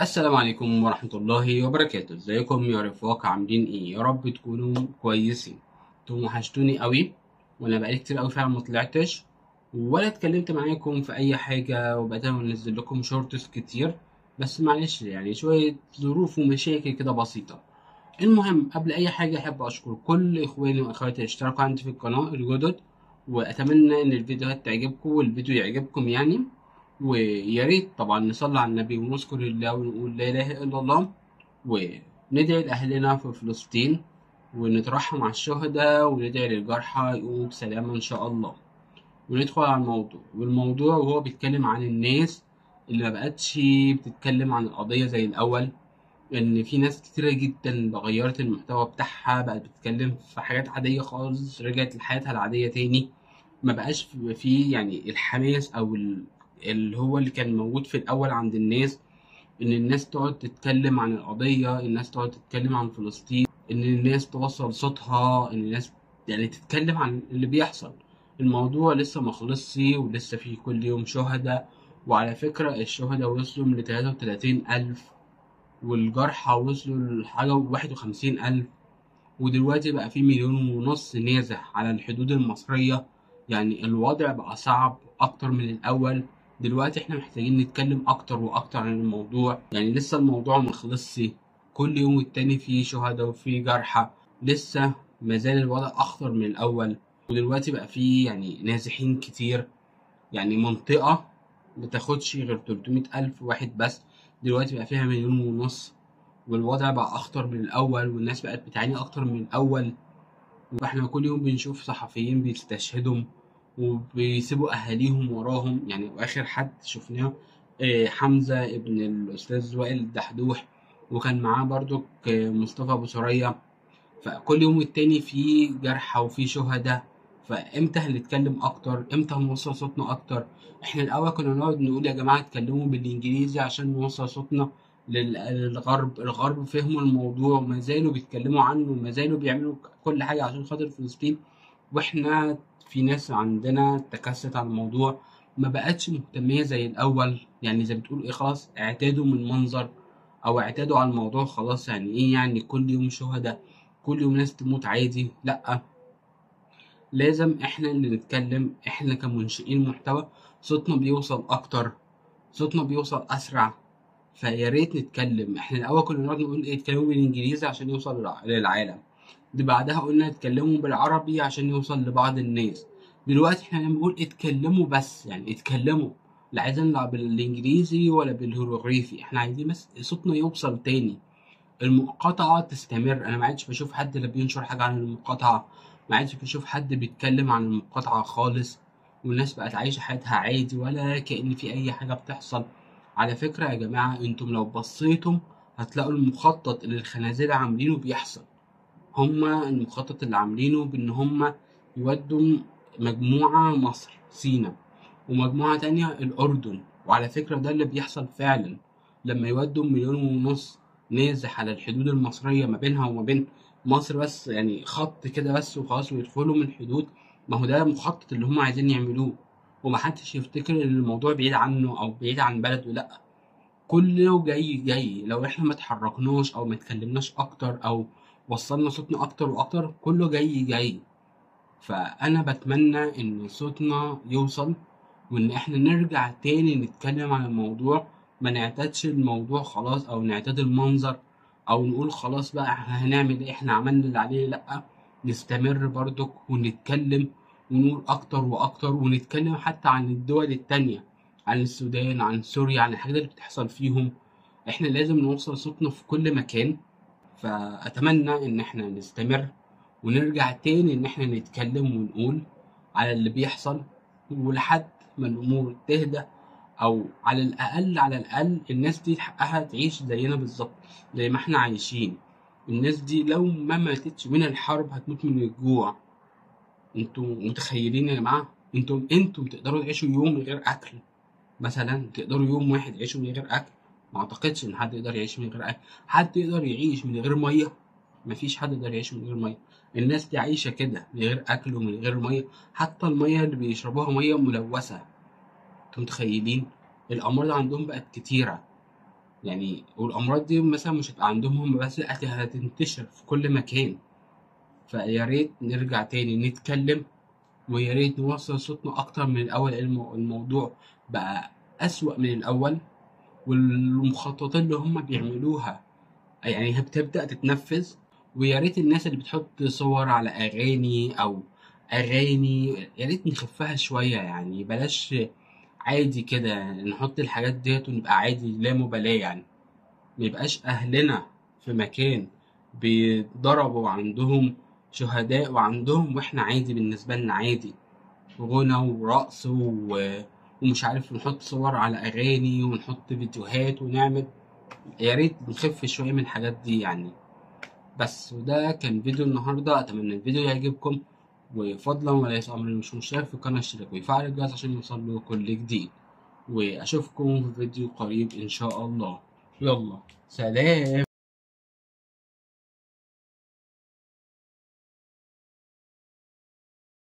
السلام عليكم ورحمة الله وبركاته. إزيكم يا رفاق؟ عاملين إيه؟ يا رب تكونوا كويسين. أنتم وحشتوني قوي وأنا بقالي كتير قوي فعلا ما طلعتش. ولا اتكلمت معاكم في أي حاجة وبقيت انزل لكم شورتس كتير. بس معلش يعني شوية ظروف ومشاكل كده بسيطة. المهم قبل أي حاجة أحب أشكر كل إخواني وأخواتي اللي اشتركوا عندي في القناة الجدد وأتمنى إن الفيديوهات تعجبكم والفيديو يعجبكم يعني. ويا ريت طبعا نصلي على النبي ونذكر الله ونقول لا إله إلا الله وندعي لأهلنا في فلسطين ونترحم على الشهداء وندعي للجرحى يقوموا بسلامة إن شاء الله. وندخل على الموضوع والموضوع وهو بيتكلم عن الناس اللي ما بقتش بتتكلم عن القضية زي الأول إن في ناس كتيرة جدا غيرت المحتوى بتاعها بقت بتتكلم في حاجات عادية خالص رجعت لحياتها العادية تاني. ما بقاش في يعني الحماس أو اللي هو اللي كان موجود في الأول عند الناس إن الناس تقعد تتكلم عن القضية الناس تقعد تتكلم عن فلسطين إن الناس توصل صوتها إن الناس يعني تتكلم عن اللي بيحصل. الموضوع لسه ما خلصش ولسه فيه كل يوم شهداء. وعلى فكرة الشهداء وصلوا لتلاتة وتلاتين ألف والجرحى وصلوا لحاجة واحد وخمسين ألف. ودلوقتي بقى في مليون ونص نازح على الحدود المصرية. يعني الوضع بقى صعب أكتر من الأول. دلوقتي إحنا محتاجين نتكلم أكتر وأكتر عن الموضوع. يعني لسه الموضوع ما خلصش. كل يوم والتاني فيه شهداء وفيه جرحى. لسه مازال الوضع أخطر من الأول. ودلوقتي بقى فيه يعني نازحين كتير. يعني منطقة بتاخدش غير 300 ألف واحد بس. دلوقتي بقى فيها مليون ونص. والوضع بقى أخطر من الأول والناس بقت بتعاني أكتر من الأول. وإحنا كل يوم بنشوف صحفيين بيستشهدوا. وبيسيبوا أهاليهم وراهم. يعني وآخر حد شفناه آه، حمزة ابن الأستاذ وائل الدحدوح وكان معاه برضو مصطفى أبو سرية. فكل يوم والتاني في جرحى وفي شهداء. فإمتى هنتكلم أكتر؟ إمتى هنوصل صوتنا أكتر؟ إحنا الأول كنا نقعد نقول يا جماعة اتكلموا بالإنجليزي عشان نوصل صوتنا لل- للغرب. الغرب فهموا الموضوع وما زالوا بيتكلموا عنه وما زالوا بيعملوا كل حاجة عشان خاطر فلسطين. وإحنا في ناس عندنا تكست على الموضوع ما بقتش مهتمية زي الأول. يعني زي بتقول إيه خلاص اعتادوا من المنظر أو اعتادوا على الموضوع خلاص يعني إيه يعني كل يوم شهداء كل يوم ناس تموت عادي؟ لأ. لازم إحنا اللي نتكلم إحنا كمنشئين محتوى صوتنا بيوصل أكتر صوتنا بيوصل أسرع. فيا ريت نتكلم. إحنا الأول كنا نقعد نقول إيه اتكلموا بالإنجليزي عشان يوصل للع- للعالم. دي بعدها قلنا اتكلموا بالعربي عشان يوصل لبعض الناس. دلوقتي إحنا بنقول اتكلموا بس يعني اتكلموا. لا عايزين لا بالإنجليزي ولا بالهيروغليفي. إحنا عايزين بس صوتنا يوصل تاني. المقاطعة تستمر. أنا ما عادش بشوف حد لا بينشر حاجة عن المقاطعة. ما عادش بشوف حد بيتكلم عن المقاطعة خالص. والناس بقت عايشة حياتها عادي ولا كأن في أي حاجة بتحصل. على فكرة يا جماعة أنتم لو بصيتم هتلاقوا المخطط اللي الخنازير عاملينه بيحصل. هما المخطط اللي عاملينه بإن هما يودوا مجموعة مصر سينا ومجموعة تانية الأردن. وعلى فكرة ده اللي بيحصل فعلا. لما يودوا مليون ونص نازح على الحدود المصرية ما بينها وما بين مصر بس يعني خط كده بس وخلاص ويدخلوا من الحدود ما هو ده المخطط اللي هما عايزين يعملوه. ومحدش يفتكر إن الموضوع بعيد عنه أو بعيد عن بلده لأ. كله جاي جاي. لو إحنا ما اتحركناش أو ما اتكلمناش أكتر أو وصلنا صوتنا أكتر وأكتر كله جاي جاي. فأنا بتمنى إن صوتنا يوصل وإن إحنا نرجع تاني نتكلم عن الموضوع ما نعتادش الموضوع خلاص أو نعتاد المنظر أو نقول خلاص بقى إحنا هنعمل إيه إحنا عملنا اللي عليه لأ. نستمر برضك ونتكلم ونقول أكتر وأكتر ونتكلم حتى عن الدول التانية عن السودان عن سوريا عن الحاجات اللي بتحصل فيهم. إحنا لازم نوصل صوتنا في كل مكان. فأتمنى إن إحنا نستمر ونرجع تاني إن إحنا نتكلم ونقول على اللي بيحصل ولحد ما الأمور تهدى أو على الأقل على الأقل الناس دي حقها تعيش زينا بالظبط زي ما إحنا عايشين. الناس دي لو ما ماتتش من الحرب هتموت من الجوع. أنتوا متخيلين يا جماعة؟ أنتوا أنتوا تقدروا تعيشوا يوم من غير أكل. مثلا تقدروا يوم واحد يعيشوا من غير أكل. ما أعتقدش إن حد يقدر يعيش من غير أكل. حد يقدر يعيش من غير مية. مفيش حد يقدر يعيش من غير مية. الناس دي عايشة كده من غير أكل ومن غير مية. حتى المية اللي بيشربوها مية ملوثة. أنتوا متخيلين؟ الأمراض عندهم بقت كتيرة. يعني والأمراض دي مثلا مش هتبقى عندهم هم بس هتنتشر في كل مكان. فيا ريت نرجع تاني نتكلم ويا ريت نوصل صوتنا أكتر من المو- الموضوع بقى أسوأ من الأول. والمخططات اللي هم بيعملوها. يعني هي بتبدأ تتنفذ ويا ريت الناس اللي بتحط صور على أغاني أو أغاني يا ريت نخفها شوية يعني بلاش عادي كده نحط الحاجات ديت ونبقى عادي لا مبالاة يعني. ميبقاش أهلنا في مكان بيتضربوا وعندهم شهداء وعندهم وإحنا عادي بالنسبة لنا عادي. غنى ورقص و... ومش عارف نحط صور على أغاني ونحط فيديوهات ونعمل. يا ريت نخف شوية من الحاجات دي يعني. بس وده كان فيديو النهاردة. أتمنى الفيديو يعجبكم. وفضلا وليس أمر مش مشترك في القناة اشترك ويفعل الجرس عشان يوصل له كل جديد. وأشوفكم في فيديو قريب إن شاء الله. يلا سلام.